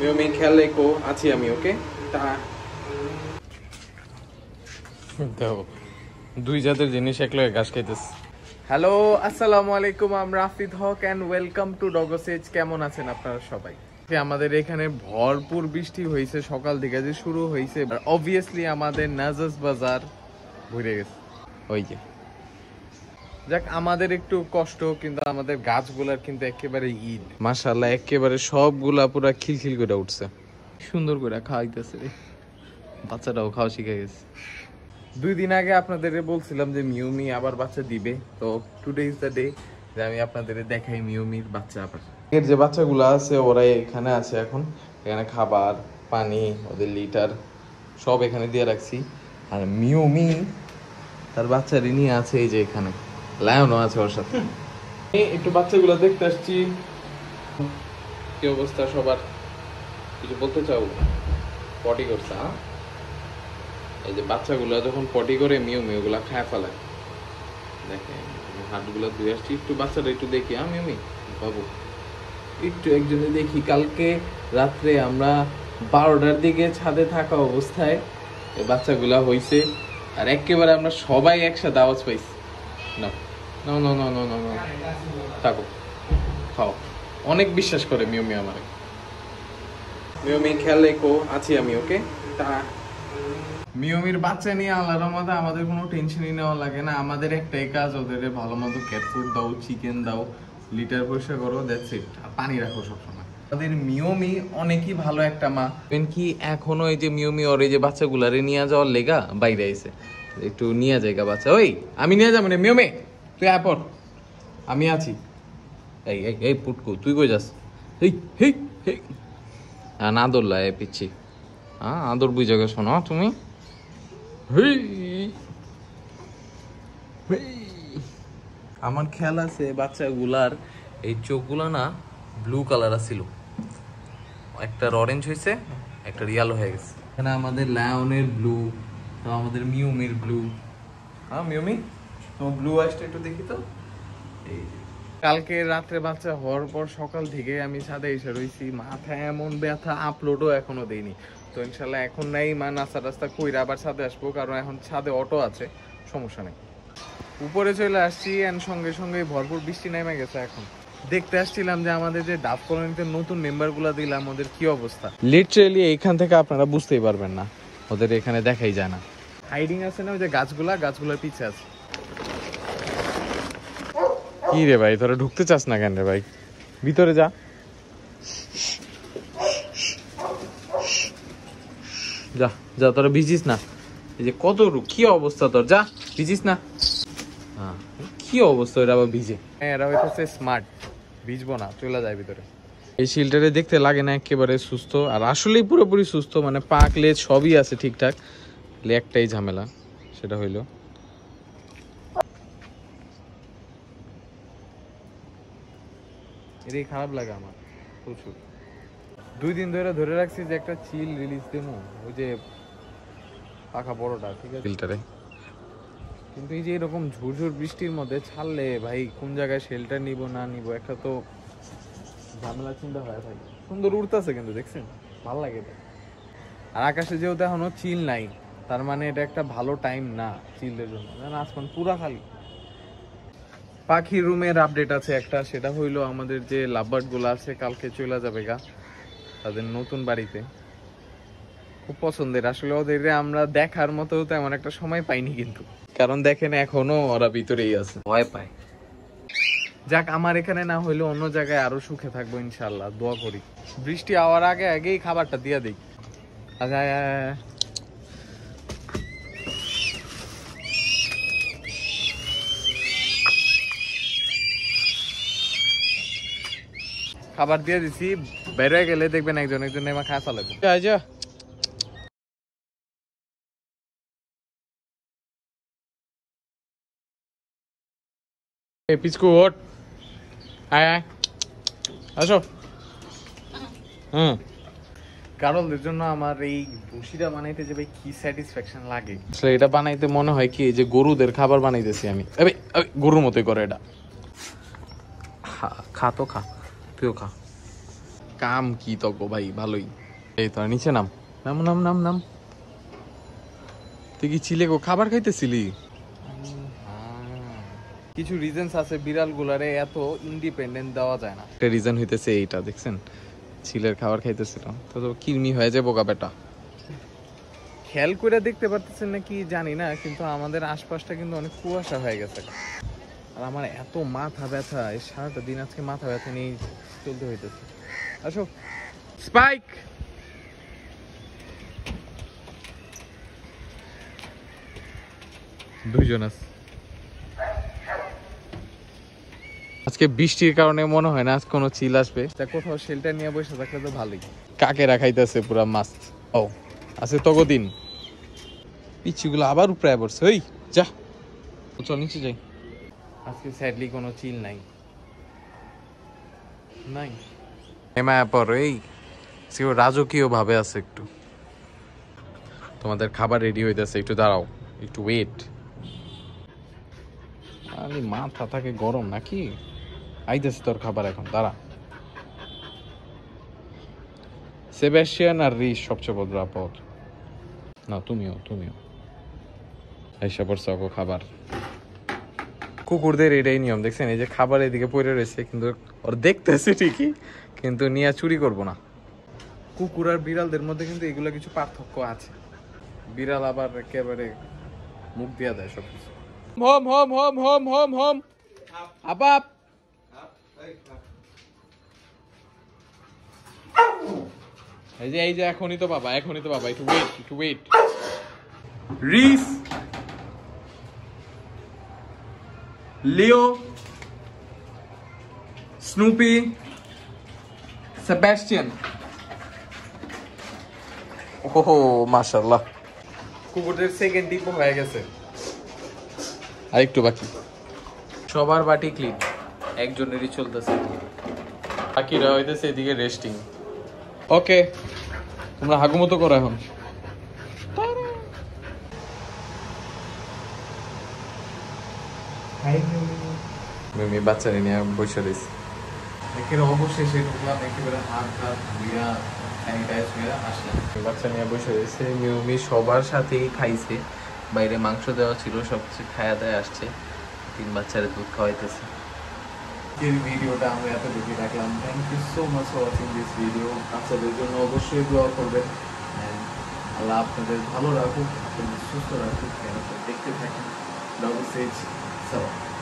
মিউমি খেয়াল রেখো আছি আমি ওকে? তা দেখো দুই জাতের জিনিস একলগে ঘাস খাইতেছে। হ্যালো আসসালামু আলাইকুম আমরা Afid Haque and welcome to ডগোসেজ কেমন আছেন আপনারা সবাই? আমাদের এখানে ভরপুর বৃষ্টি হয়েছে সকাল থেকে যে শুরু হয়েছে। অবভিয়াসলি আমাদের নাজাস বাজার ভরে গেছে। ওই যে। যাক আমাদের একটু কষ্ট কিন্তু আমাদের গাছগুলার কিন্তু একেবারে ঈদ। মাশাল্লাহ একেবারে সবগুলা পুরা খিলখিল করে উঠছে। সুন্দর করে খাওয়াইতেছে রে। বাচ্চাটাও খাওয়া শিখে গেছে। দুই দিন আগে আপনাদের বলছিলাম যে মিউমি আবার বাচ্চা দিবে। তো টুডে ইজ দ্য ডে যে আমি আপনাদের দেখাই মিউমির বাচ্চা আবার। এর যে বাচ্চাগুলো আছে ওরা এখানে আছে এখন। এখানে খাবার পানি ওদের লিটার সব এখানে দিয়ে রাখছি। আর মিউমি তার বাচ্চারই নিয়ে আছে এই যে এখানে। লায়নও আছে ওর সাথে। এই একটু বাচ্চাগুলো দেখতে আসছি। কি অবস্থা সবার? কিছু বলতে চাও? পটি করছে এই যে বাচ্চাগুলো যখন পটি করে, মিউ মিউ গুলা খায় ফেলায় দেখেন হাতগুলো ধুয়ে আসছি। একটু বাচ্চাটা একটু দেখি হ্যাঁ মিউমি বাবু, একটু একজনে দেখি, কালকে রাত্রে আমরা বারোটার দিকে ছাদে থাকা অবস্থায় বাচ্চাগুলা হইছে, আর একেবারে আমরা সবাই একসাথে আওয়াজ পাইছি। না না না না না না না থাকো। খাও। অনেক বিশ্বাস করে মিউমি আমারে। মিউমি খেয়াল রেখো আছি আমি ওকে? তা মিয়মির বাচ্চা নিয়ে আল্লাহর রহমতে আমাদের কোনো টেনশনই নেওয়া লাগে না। আমাদের একটাই কাজ ওদের ভালো মতো ক্যাট ফুড দাও চিকেন দাও লিটার পরিষ্কার করো দ্যাটস ইট আর পানি রাখো সবসময়। আমাদের মিয়মি অনেকই ভালো একটা মা। কি এখনও এই যে মিয়মি ওর এই যে বাচ্চাগুলারে নিয়ে যাওয়ার লেগা বাইরে আইছে। একটু নিয়ে যাইগা বাচ্চা। ওই আমি নিয়ে যাব না মিয়মে তুই আপর আমি আছি। এই এই এই পুটকু, তুই কই যাস? এই হেই হেই। না দৌড়লা এ পিচ্ছি। হ্যাঁ আদর বুঝে গেছো, শোনো তুমি? হেই। আমার খেয়াল আছে বাচ্চাগুলার এই চোখগুলা না ব্লু কালার আছিল। একটা অরেঞ্জ হয়েছে একটা রিয়ালো হয়ে গেছে। এখানে আমাদের লায়নের ব্লু আমাদের মিউমির ব্লু হ্যাঁ মিউমি তোমার ব্লু আইসটা একটু দেখি তো। এই কালকে রাত্রে বাচ্চা হওয়ার পর সকাল থেকে আমি ছাদে এসে রয়েছি মাথা এমন ব্যথা আপলোডও এখনও দেইনি। তো ইনশাল্লাহ এখন নাই মা নাস্তা টাস্তা কইরা আবার ছাদে আসব কারণ এখন ছাদে অটো আছে সমস্যা নেই। উপরে চলে আসছি এন্ড সঙ্গে সঙ্গে ভরপুর বৃষ্টি নেমে গেছে এখন। দেখতে আসছিলাম যে আমাদের যে ডাব কলোনিতে নতুন মেম্বারগুলো দিলাম ওদের কি অবস্থা? লিটারেলি এইখান থেকে আপনারা বুঝতেই পারবেন না ওদের এখানে দেখাই যায় না। হাইডিং আছে না ওই যে গাছগুলা? গাছগুলোর পিছে আছে। কি রে ভাই? তোরা ঢুকতে চাস না কেন রে ভাই? ভিতরে যা। যা যা তোরা ভিজিস না। এই যে কত কি অবস্থা তোর? যা ভিজিস না। হ্যাঁ, কি অবস্থা এরা আবার ভিজে? হ্যাঁ এরা হইতেছে স্মার্ট ভিজবো না চলে যায় ভিতরে। এই শিলটারে দেখতে লাগে না একেবারে সুস্থ। আর আসলেই পুরোপুরি সুস্থ মানে পাক লেজ সবই আছে ঠিকঠাক। খালি একটাই ঝামেলা সেটা হইল। এটাই খারাপ লাগে আমার। প্রচুর। দুই দিন ধরে ধরে রাখছি যে একটা চিল রিলিজ দেবো ওই যে পাখা বড়টা ঠিক আছে? ফিল্টারে কিন্তু এই যে এরকম ঝুরঝুর বৃষ্টির মধ্যে ছাড়লে ভাই কোন জায়গায় শেল্টার নিব না নিব একটা তো ঝামেলা চিন্তা হয় ভাই। সুন্দর উড়তেছে কিন্তু দেখছেন? ভালো লাগে এটা। আর আকাশে যেহেতু এখনও চিল নাই তার মানে এটা একটা ভালো টাইম না চিলের জন্য। আসমান পুরা খালি। পাখির রুমের আপডেট আছে একটা সেটা হইল আমাদের যে লাভবার্ডগুলো আছে কালকে চলে যাবে গা তাদের নতুন বাড়িতে। খুব পছন্দের আসলে ওদের আমরা দেখার মতো তেমন একটা সময় পাইনি কিন্তু। কারণ দেখেন এখনও ওরা ভিতরেই আছে। ভয় পায়। যাক আমার এখানে না হইলে অন্য জায়গায় আরও সুখে থাকব ইনশাল্লাহ দোয়া করি। বৃষ্টি আওয়ার আগে আগেই খাবারটা দিয়ে দিই। আচ্ছা আয়, আয়, আয়। খাবার দিয়ে দিছি। বেরোয় গেলে দেখবেন একজন একজন নেমা খাওয়া চালাবে যা। এই পিসকু ওট আয় আয়। আসো। হুম। কারণদের জন্য আমার এই বানাইতে যে ভাই কি স্যাটিসফ্যাকশন লাগে। আসলে এটা বানাইতে মনে হয় কি যে গরুদের খাবার বানাইতেছি আমি। গরুর মতোই করে এটা। খা খা তো খা। তুইও খা। কাম কি তক ভাই ভালোই। এই তো নিচে নাম। নাম নাম নাম নাম। তুই কি চিলে গো খাবার খাইতেছিলি? কিছু রিজনস আছে এত ইন্ডিপেন্ডেন্ট দেওয়া যায় না। একটা রিজন হইতেছে এইটা দেখছেন? চিলের খাবার খাইতেছিল তো তো কিরমি হয়ে যায় বোকা বেটা। খেয়াল করে দেখতে পারতেছেন নাকি জানি না কিন্তু আমাদের আশপাশটা কিন্তু অনেক কুয়াশা হয়ে গেছে। আর আমার এত মাথা ব্যথা এই সারাটা দিন আজকে মাথা ব্যথা নিয়ে চলতে হইতেছে। আসো। স্পাইক দুইজন আছে। আজকে বৃষ্টির কারণে মনে হয় না আজ কোনো চিল আসবে। তা কোথাও শেল্টার নিয়ে বসে থাকলে তো ভালোই। কাকে রাখাইতেছে পুরা মাছ ও আছে তগো দিন। পিচ্ছিগুলো আবার উপরে পড়ছে ওই যা। চল নিচে যাই। আজকে স্যাডলি কোনো চিল নাই। নাই এমায়া পর, এই সেও রাজকীয় ভাবে আছে একটু। তোমাদের খাবার রেডি হইতেছে, একটু দাঁড়াও, একটু ওয়েট আরে মাথা থাকে গরম নাকি? আইতেছে তোর খাবার এখন, দাঁড়া। সেবাস্টিয়ান আর রিস সবচেয়ে বড় আপদ না, তুমিও তুমিও। আইসা পড়ছে খাবার। কুকুরদের এটাই নিয়ম। দেখছেন এই যে খাবার এদিকে পড়ে রয়েছে কিন্তু ওর দেখতেছে ঠিকই কিন্তু নিয়ে চুরি করব না। কুকুর আর বিড়ালদের মধ্যে কিন্তু এগুলো কিছু পার্থক্য আছে। বিড়াল আবার একেবারে মুখ দিয়া দেয় সবকিছু। Home home home home home home. আপাপ এই যে এই যে এখনই তো বাবা এখনই তো বাবা একটু ওয়েট একটু wait Reese Leo Snoopy Sebastian ওহো মাশাআল্লাহ। কুকুরদের সেকেন্ড ডিপ হয়ে গেছে। আর একটু বাকি। সবার বাটি ক্লিন একজনেরই চলতেছে। বাকিরা হইতেছে এদিকে রেস্টিং ওকে তোমরা হাগুমতো করো এখন। মিমি বাচ্চারে নিয়ে বসে রয়েছে। এখানে অবশেষে ঢুকলাম একেবারে হাত হাত ধুইয়া স্যানিটাইজ করে আসলাম। বাচ্চা নিয়ে বসে রয়েছে মিমি সবার সাথেই খাইছে। বাইরে মাংস দেওয়া ছিল সব কিছু খায়া দেয় আসছে। তিন বাচ্চারে দুধ খাওয়াইতেছে। এই ভিডিওটা আমরা এতটুকু রাখলাম। Thank you so much for watching this video বাচ্চাদের জন্য অবশ্যই দোয়া করবেন। আল্লাহ আপনাদের ভালো রাখুক আপনাদের সুস্থ রাখুক। দেখতে থাকেন। ডবল সেজ 走。